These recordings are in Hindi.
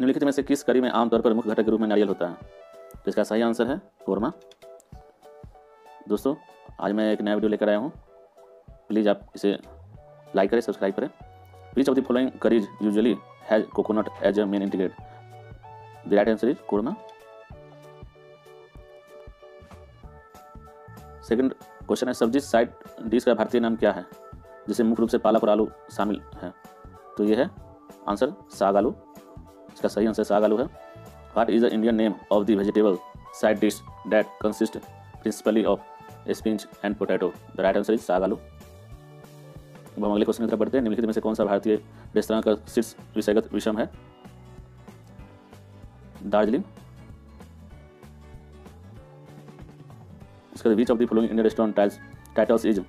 निम्नलिखित में से किस करी में आमतौर पर मुख्य घटक के रूप में नारियल होता है? तो इसका सही आंसर है कोरमा। दोस्तों, आज मैं एक नया वीडियो लेकर आया हूँ। प्लीज़ आप इसे लाइक करें, सब्सक्राइब करें। Which of the following curries usually has coconut as a main integrate. The right answer is korma. Second question है, सब्ज़ी साइड डिश का भारतीय नाम क्या है? जिसे मुख्य रूप से पालक और आलू शामिल है। तो ये है आंसर साग आलू। इसका सही आंसर साग आलू है। What is the Indian name of the vegetable side dish that consist principally of spinach and potato the right answer is saag aloo. अब हम अगले क्वेश्चन की तरफ़ बढ़ते हैं। निम्नलिखित में से कौन सा भारतीय रेस्तरां का शीर्ष विषयगत विषम है? दार्जिलिंग। इसका which of the following Indian restaurant tiles titles is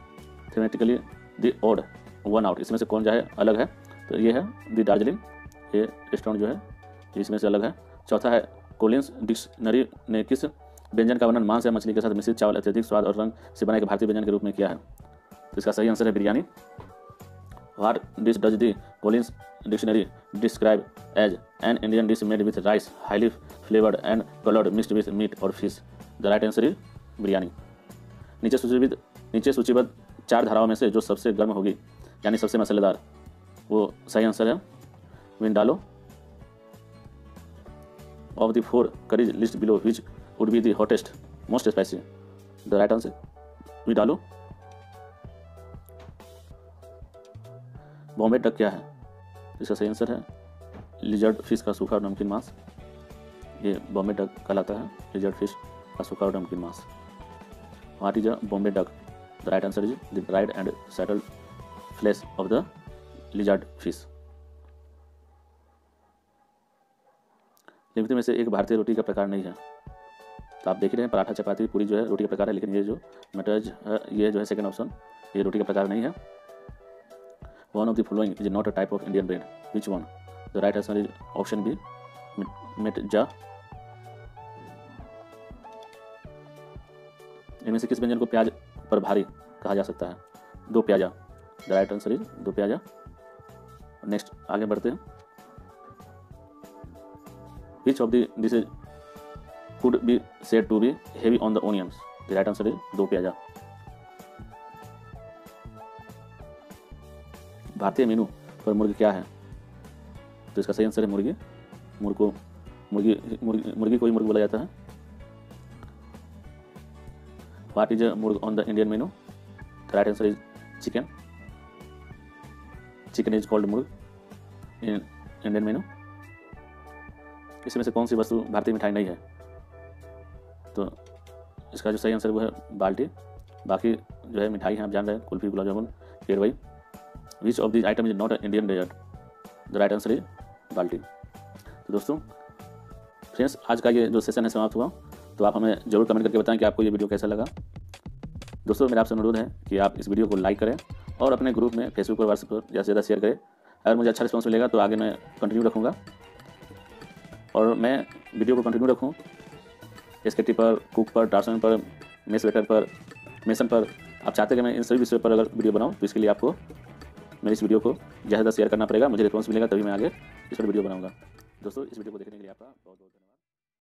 thematically the odd one out इसमें से कौन जो है? अलग है। तो ये है द दार्जिलिंग। ये रेस्टोरेंट जो है इसमें से अलग है। चौथा है कोलिंस डिक्शनरी ने किस व्यंजन का वर्णन मांस या मछली के साथ मिश्रित चावल, अत्यधिक स्वाद और रंग से बनाए भारतीय व्यंजन के रूप में किया है? तो इसका सही आंसर है biryani. What dish does the Collins dictionary describe as an Indian dish made with rice highly flavoured and coloured mixed with meat or fish the right answer is biryani. नीचे सूचीबद्ध नीचे सूचीबद्ध चार धाराओं में से जो सबसे गर्म होगी, यानी सबसे मसालेदार, वो सही आंसर है। Vindaloo of the four curries list below which would be the hottest most spicy the right answer vindaloo Bombay duck क्या है? इसका सही आंसर है लिजर्ड फ़िश का सूखा और नमकीन मांस। ये बॉम्बे डक कहलाता है लिजर्ड फ़िश का सूखा और नमकीन मांस। What is a Bombay duck the right answer is the dried and salted flesh of the lizard fish निम्नलिखित में से एक भारतीय रोटी का प्रकार नहीं है। तो आप देख रहे हैं, पराठा, चपाती, पूरी जो है, रोटी का प्रकार है, लेकिन ये जो मटर्ज ये जो है सेकंड ऑप्शन ये रोटी का प्रकार नहीं है। One of the following is not a type of Indian bread which one the right answer is option B मिटजा इनमें से किस व्यंजन को प्याज पर भारी कहा जा सकता है? Do pyaza. The right answer is do pyaza. Next आगे बढ़ते हैं। Which of the dishes could be said to be heavy on the onions the right answer is do pyaza भारतीय मेनू पर मुर्गी क्या है? तो इसका सही आंसर है मुर्गी। मुर्ग को मुर्गी मुर्गी मुर्गी को ही मुर्ग बोला जाता है। What is murg on the Indian menu the right answer is chicken chicken is called murg in Indian मेनू इसमें से कौन सी वस्तु भारतीय मिठाई नहीं है? तो इसका जो सही आंसर वो है बाल्टी। बाकी जो है मिठाई है, आप जान रहे हैं, kulfi, gulab jamun पेड़वई which of this item is not Indian dessert the right answer is balti. तो दोस्तों फ्रेंड्स आज का ये जो सेशन है समाप्त हुआ। तो आप हमें ज़रूर कमेंट करके बताएँ कि आपको ये वीडियो कैसा लगा। दोस्तों, मेरा आपसे अनुरोध है कि आप इस वीडियो को लाइक करें और अपने ग्रुप में फेसबुक पर व्हाट्सएप पर ज़्यादा से ज़्यादा शेयर करें। अगर मुझे अच्छा रिस्पॉन्स मिलेगा तो आगे मैं कंटिन्यू रखूँगा। और मैं वीडियो को कंटिन्यू रखूँ। एस पर कुक पर डार्सन पर मेस वेटर पर मेसन पर, आप चाहते हैं कि मैं इन सभी विषय पर अगर वीडियो बनाऊँ तो इसके लिए आपको मेरे इस वीडियो को ज़्यादा शेयर करना पड़ेगा। मुझे रिस्पॉन्स मिलेगा, तभी मैं आगे इस पर वीडियो बनाऊँगा। दोस्तों, इस वीडियो को देखने के लिए आपका बहुत बहुत धन्यवाद।